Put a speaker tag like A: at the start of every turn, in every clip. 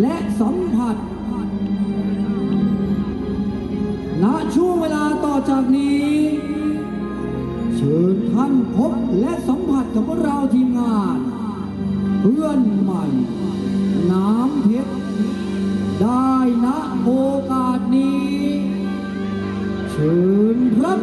A: และสัมผัสณช่วงเวลาต่อจากนี้ เชิญท่านพบและสัมผัสกับเราทีมงาน เพื่อนใหม่ น้ำเพชรได้ณโอกาสนี้ เชิญรับ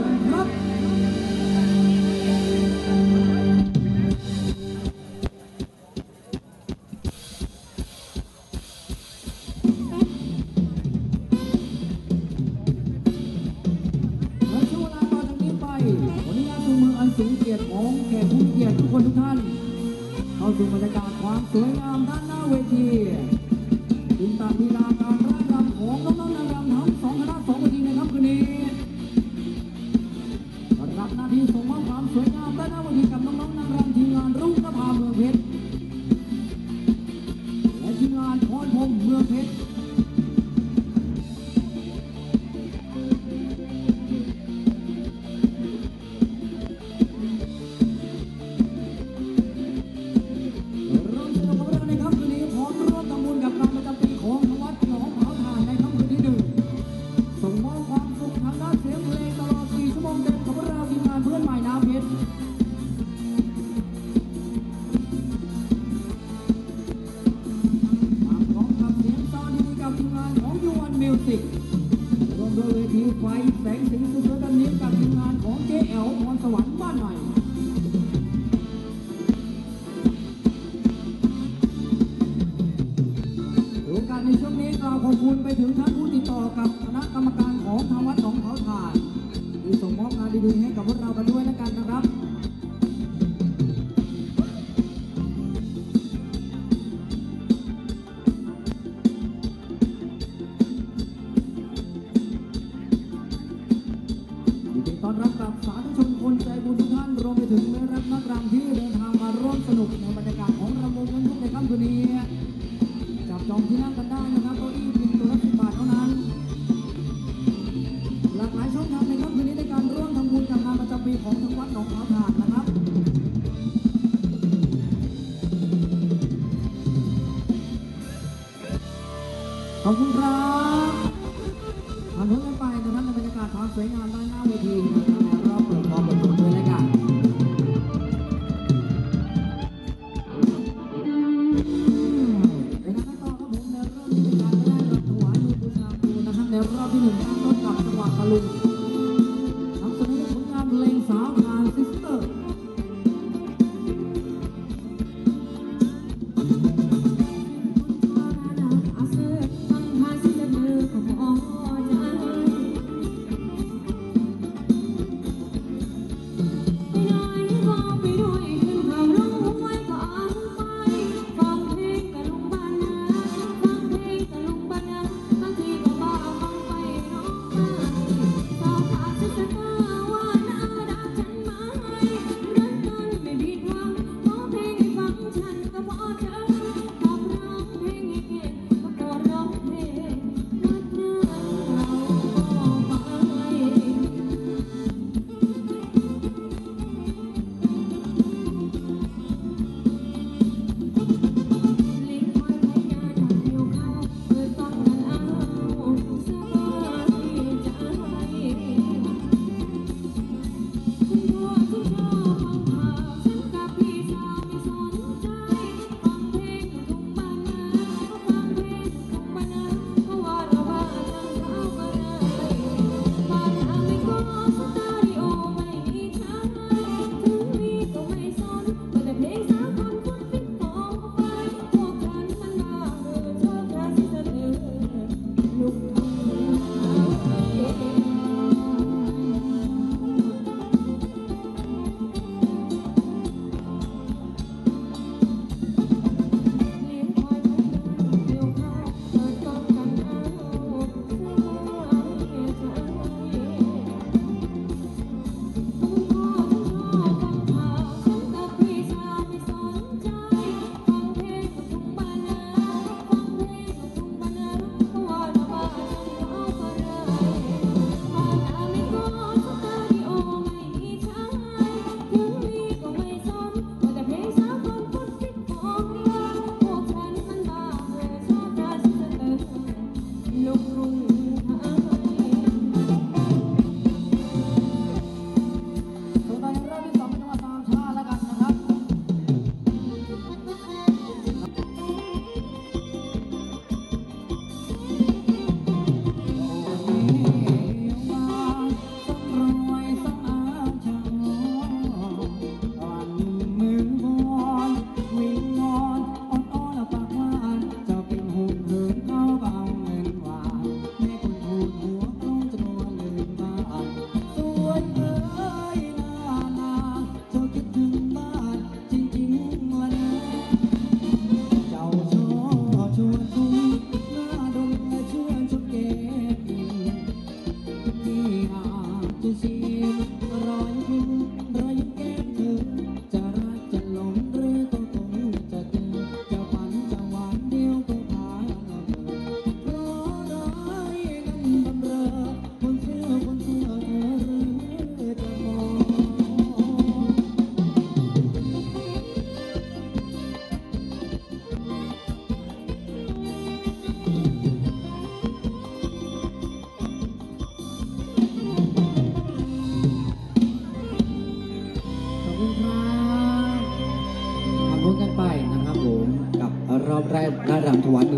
A: ส่งมอบความสวยงามด้านหน้าเวทีกับน้องๆนางรำทีมงานรุ่ง นี้กล่าวขอบคุณไปถึงท่านผู้ติดต่อกับคณะกรรมการของทางวัดหนองเขาถ่านที่ส่งมอบงานดีๆให้กับพวกเรากันด้วยนะกันนะครับ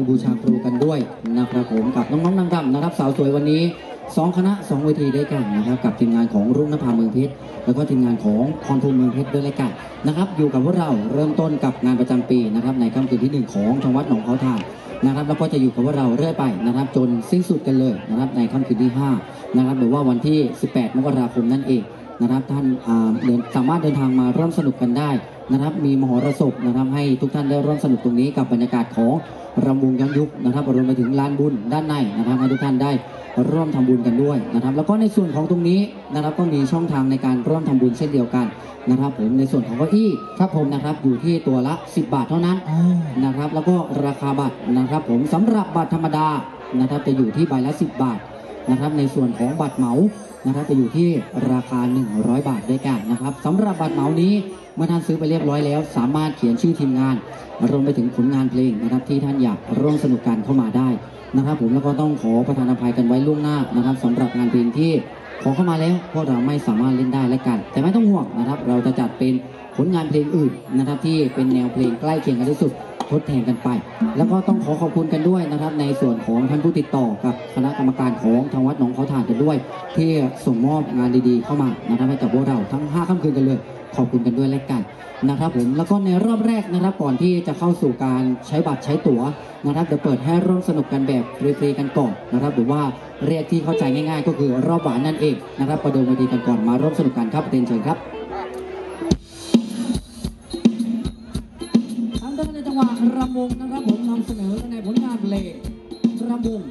A: บูชาครูกันด้วยนะครับผมกับน้องๆนางรำนะครับ สาวสวยวันนี้สองคณะสองเวทีด้วยกันนะครับ กับทีมงานของรุ่งนภาเมืองเพชรแล้วก็ทีมงานของพรภูเมืองเพชรด้วยแล้วกันนะครับ อยู่กับพวกเราเริ่มต้นกับงานประจำปีนะครับ ในค่ำคืนที่หนึ่งของทางหวัดหนองเขาทานนะครับแล้วก็จะอยู่กับพวกเราเรื่อยไปนะครับ จนสิ้นสุดกันเลยนะครับ ในค่ำคืนที่ห้านะครับหรือว่าวันที่ 18 มกราคมนั่นเองนะครับ ท่านเดินสามารถเดินทางมาร่วมสนุกกันได้นะครับ มีมหรสพนะครับ ให้ทุกท่านได้ร่วมสนุกตรงนี้กับบรรยากาศของ รำวงย้อนยุคนะครับรวมไปถึงลานบุญด้านในนะครับให้ทุกท่านได้ร่วมทำบุญกันด้วยนะครับ แล้วก็ในส่วนของตรงนี้นะครับก็มีช่องทางในการร่วมทำบุญเช่นเดียวกันนะครับผมในส่วนของเก้าอี้ครับผมนะครับอยู่ที่ตัวละ 10 บาทเท่านั้นนะครับ แล้วก็ราคาบัตรนะครับ ผมสำหรับบัตรธรรมดานะครับจะอยู่ที่ใบละ 10 บาทนะครับ ในส่วนของบัตรเหมา นะครับจะอยู่ที่ราคา 100 บาทด้วยกันนะครับสำหรับบัตรเหมานี้เมื่อท่านซื้อไปเรียบร้อยแล้ว สามารถเขียนชื่อทีมงานรวมไปถึงผลงานเพลงนะครับที่ท่านอยากร่วมสนุกกันเข้ามาได้นะครับผมแล้วก็ต้องขอประทานอภัยกันไว้ล่วงหน้านะครับสำหรับงานเพลงที่ขอเข้ามาแล้วพวกเราไม่สามารถเล่นได้และกัน แต่ไม่ต้องห่วงนะครับ เราจะจัดเป็นผลงานเพลงอื่นนะครับที่เป็นแนวเพลงใกล้เคียงกันที่สุด ทดแทนกันไป แล้วก็ต้องขอขอบคุณกันด้วยนะครับ ในส่วนของท่านผู้ติดต่อกับคณะกรรมการของทางวัดหนองเขาถ่านกันด้วย ที่ส่งมอบงานดีๆเข้ามานะครับให้กับพวกเราทั้ง 5ค่ำคืนกันเลย ขอบคุณกันด้วยและกันนะครับผมแล้วก็ในรอบแรกนะครับก่อนที่จะเข้าสู่การใช้บัตรใช้ตั๋วนะครับจะเปิดให้ร่วมสนุกกันแบบฟรีๆกันก่อนนะครับหรือว่าเรียกที่เข้าใจง่าย ๆ ก็คือรอบหวานนั่นเองนะครับประเดิมเวทีกันก่อนมาร่วมสนุกกันครับเรียนเชิญครับะระมงนะครับผมนำเสนอในผลงานเพลงระมง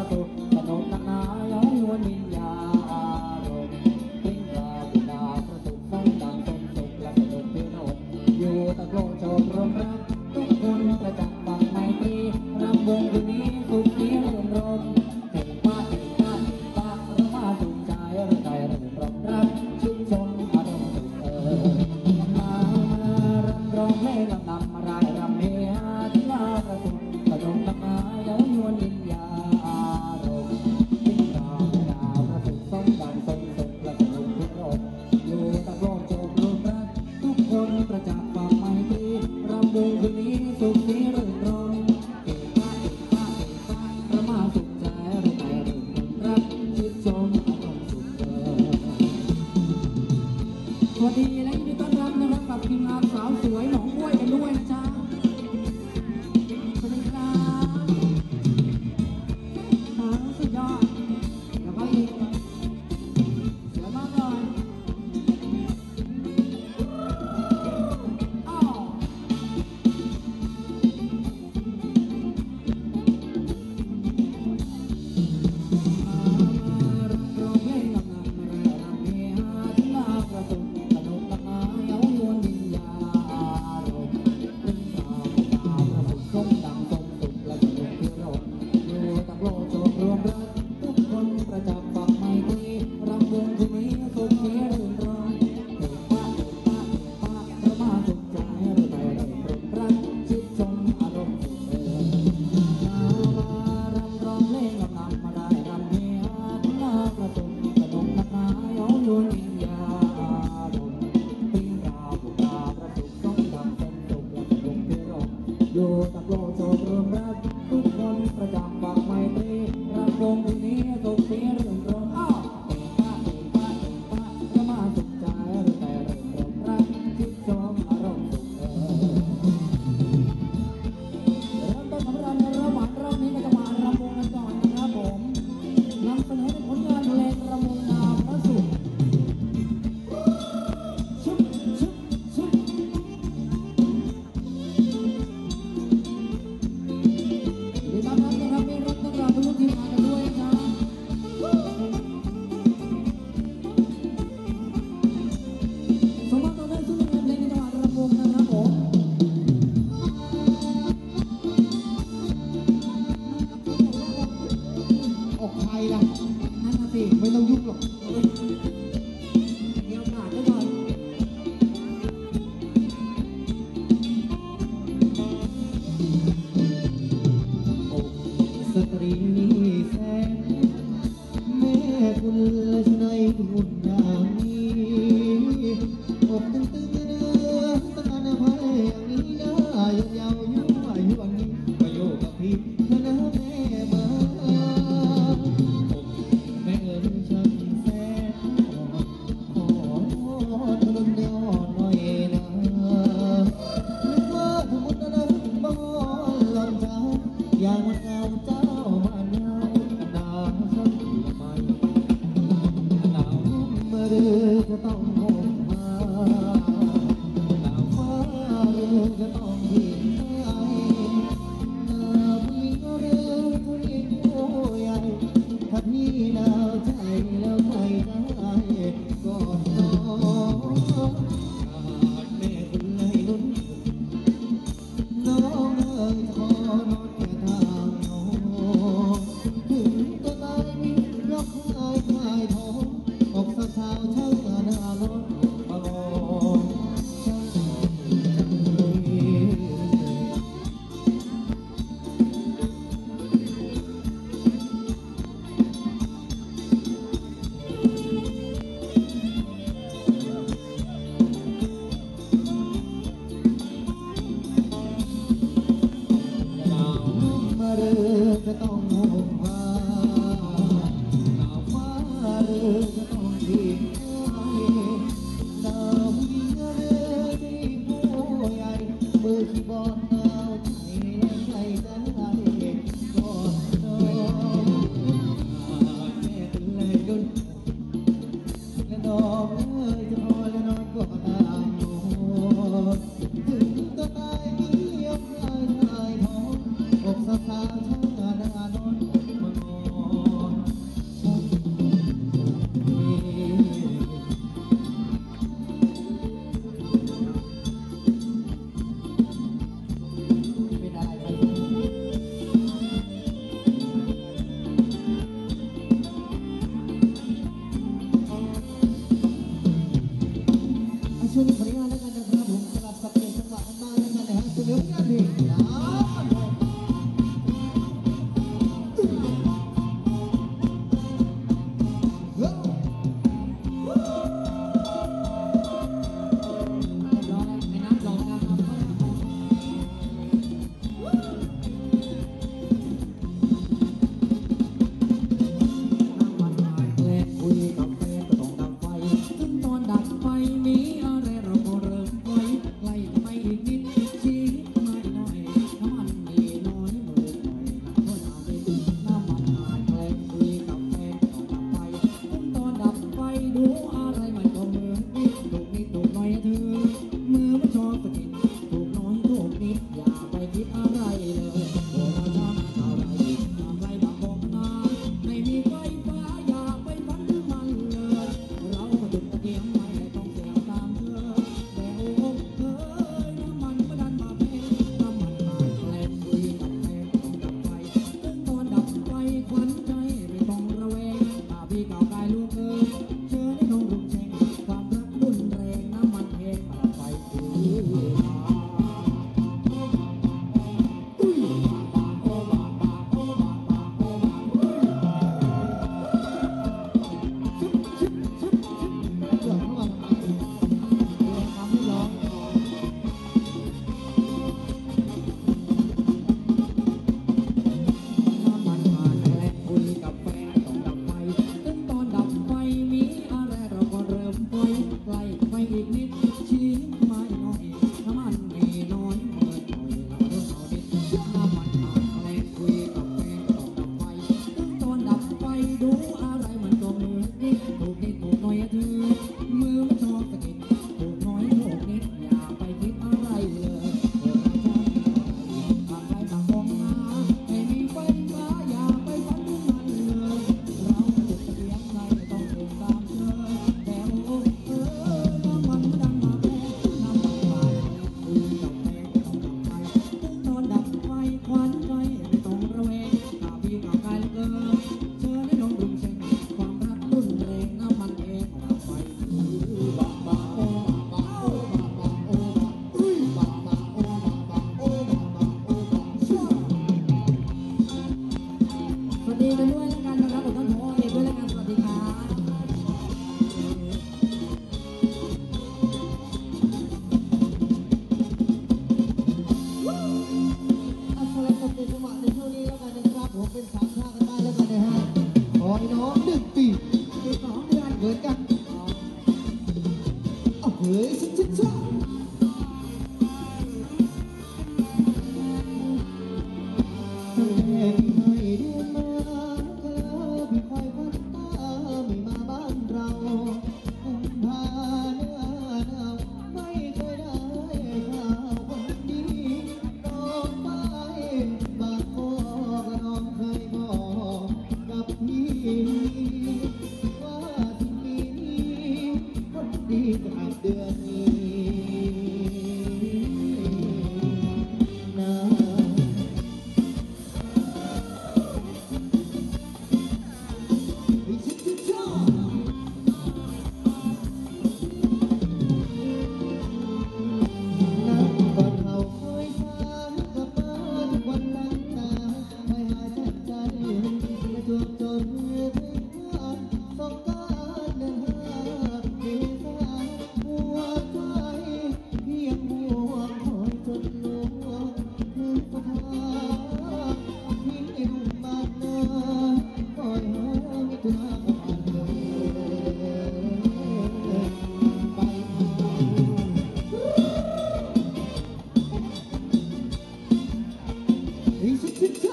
A: าที่น กับทีมงานสาวสวย
B: หนอง Bye. ที่อะไรเลย e pra Dani.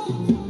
B: Thank you.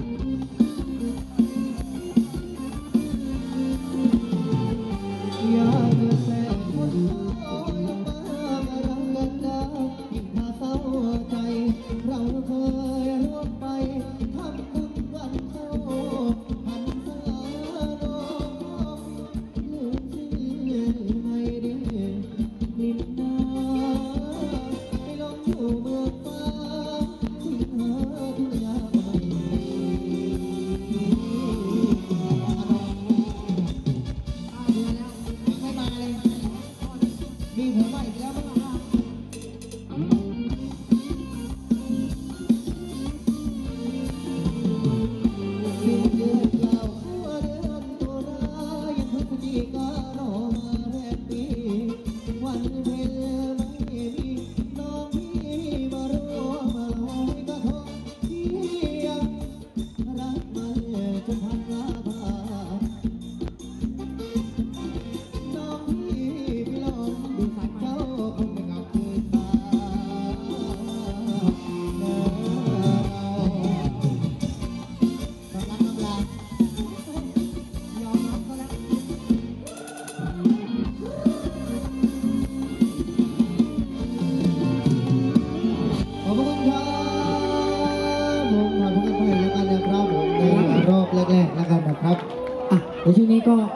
B: วัน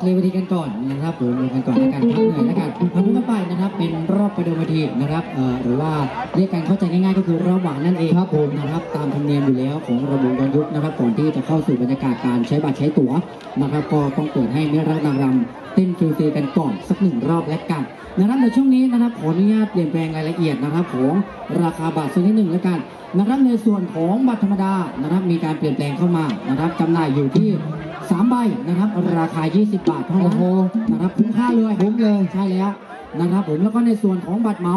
B: นี้ก็
A: เวทีกันก่อนนะครับผมเคลียร์กันก่อนในการพักเหนื่อยและกันพักกันไปนะครับ เป็นรอบประเดิมเวทีนะครับเอ่อหรือว่าเรียกกันเข้าใจง่ายๆ ก็คือรอบหวานนั่นเองครับผมนะครับ ตามธรรมเนียมอยู่แล้วของระบบย้อนยุคนะครับก่อนที่จะเข้าสู่บรรยากาศการใช้บัตรใช้ตั๋วนะครับ ก็ต้องเปิดให้เนรักนางรำเต้นฟิลเตกันก่อนสักหนึ่งรอบและกันนะครับในช่วงนี้นะครับขออนุญาตเปลี่ยนแปลงรายละเอียดนะครับของราคาบัตรสักนิดหนึ่งแล้วกัน นะครับในส่วนของบัตรธรรมดานะครับมีการเปลี่ยนแปลงเข้ามานะครับจำหน่ายอยู่ที่สามใบนะครับราคา 20 บาทเท่านั้น
B: โอ้โห
A: นะครับคุ้มค่าเลย
B: คุ้มเลย
A: ใช่แล้วนะครับผมแล้วก็ในส่วนของบัตรเหมา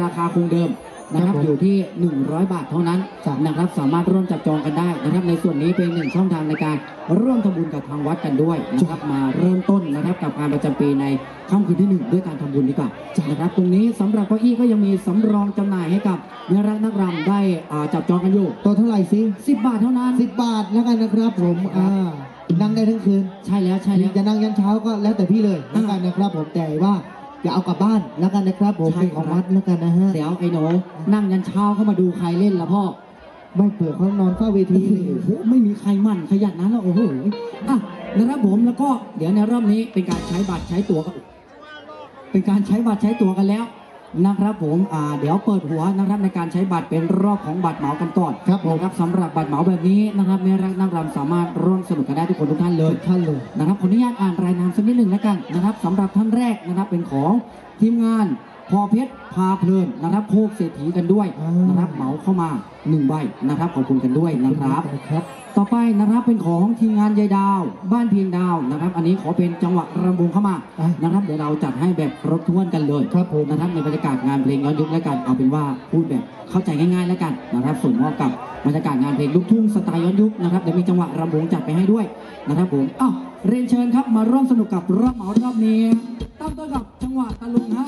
A: ราคาคงเดิม นะครับ
B: ครับผม
A: อยู่ที่ 100 บาทเท่านั้นนะครับสามารถร่วมจับจองกันได้นะครับ ในส่วนนี้เป็นหนึ่งช่องทางในการร่วมทำบุญกับทางวัดกันด้วยนะครับมาเริ่มต้นนะครับกับงานประจำปีในค่ำคืนที่หนึ่งด้วยการทำบุญดีกว่านะครับ ตรงนี้สำหรับเก้าอี้ก็ยังมีสำรองจำหน่ายให้กับเนื้อรักนักรำได้อ่าจับจองกันอยู่
B: ตัวเท่าไหร่สิ
A: 10 บาทเท่านั้น
B: สิบบาทแล้วกันนะครับผมอ่านั่งได้ทั้งคืน
A: ใช่แล้วใช่แล้ว
B: จะนั่งยันเช้าก็แล้วแต่พี่เลยแล้วกันนะครับผมแต่ว่า อย่าเอากลับบ้านแล้วกันนะครับผม
A: ใช่
B: เป็นของ
A: ครับ
B: วัดแล้วกันนะฮะ
A: เดี๋ยวไอ้หนูนั่งยันเช้าเข้ามาดูใครเล่นละพ่อ
B: ไม่เผื่อเขานอนเฝ้าเวที
A: โอ้โหไม่มีใครมั่นขยันนั้นแล้วโอ้โหอะนะครับผมแล้วก็เดี๋ยวในรอบนี้เป็นการใช้บัตรใช้ตั๋วกันเป็นการใช้บัตรใช้ตั๋วกันแล้ว นะครับผมอ่าเดี๋ยวเปิดหัวนะครับในการใช้บัตรเป็นรอบของบัตรเหมากันก่อน
B: ครับผม
A: นะครับสำหรับบัตรเหมาแบบนี้นะครับแม่รักนักรำสามารถร่วมสนุกกันได้ทุกคนทุกท่านเลย
B: ท่านเลย
A: นะครับขออนุญาตอ่านรายนามสักนิดหนึ่งแล้วกันนะครับสำหรับท่านแรกนะครับเป็นของทีมงานพอเพชรพาเพลินนะครับโคกเศรษฐีกันด้วย
B: อ่าน
A: นะครับเหมาเข้ามาหนึ่งใบนะครับขอบคุณกันด้วยนะครับ
B: ครับ
A: ต่อไปนะครับเป็นของทีมงานยายดาว บ้านเพียงดาวนะครับ อันนี้ขอเป็นจังหวะรำวงเข้ามา
B: อะ
A: นะครับ เดี๋ยวเราจัดให้แบบครบถ้วนกันเลย
B: ครับผม
A: นะครับในบรรยากาศงานเพลงย้อนยุคแล้วกันเอาเป็นว่าพูดแบบเข้าใจง่ายๆแล้วกันนะครับส่งมอบกับบรรยากาศงานเพลงลูกทุ่งสไตล์ย้อนยุคนะครับเดี๋ยวมีจังหวะรำวงจัดไปให้ด้วยนะครับผมอ้าวเรียนเชิญครับมาร่วมสนุกกับรอบเหมารอบนี้ตั้งต้นกับจังหวะตะลุงฮะ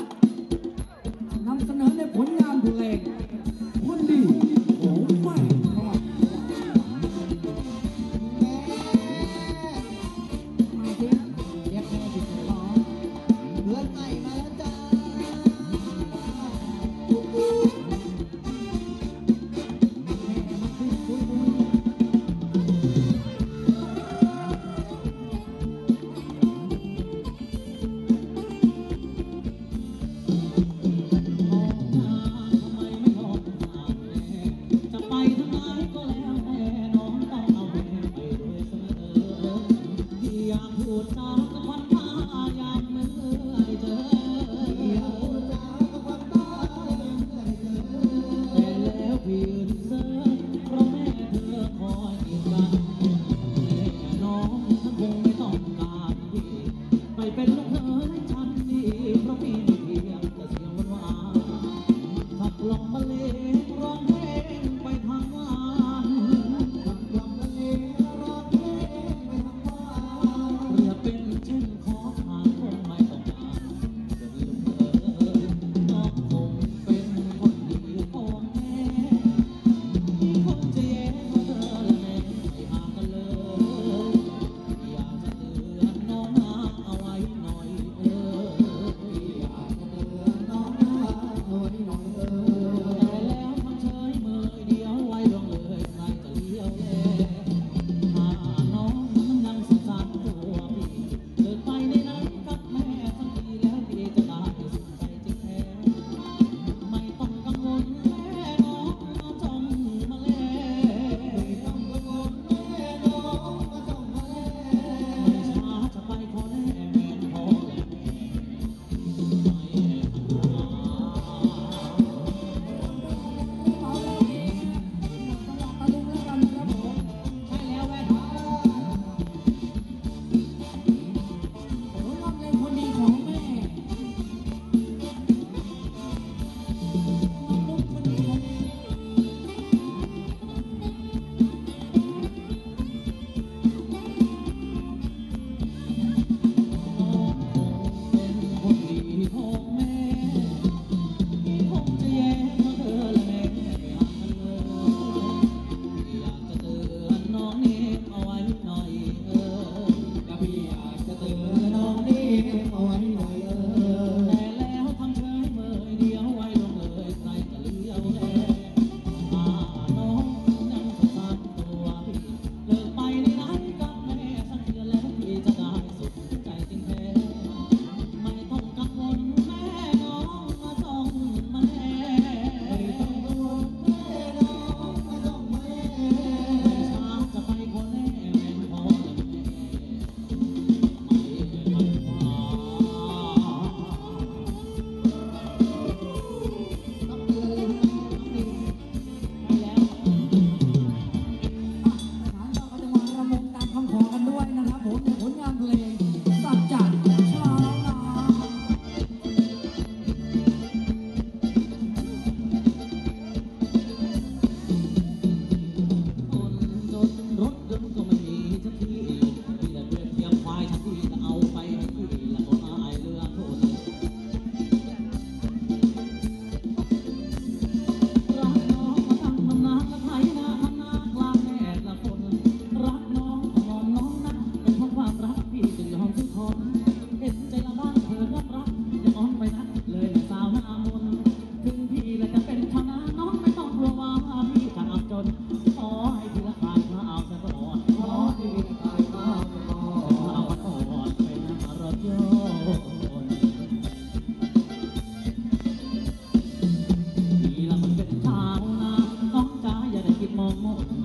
C: Oh.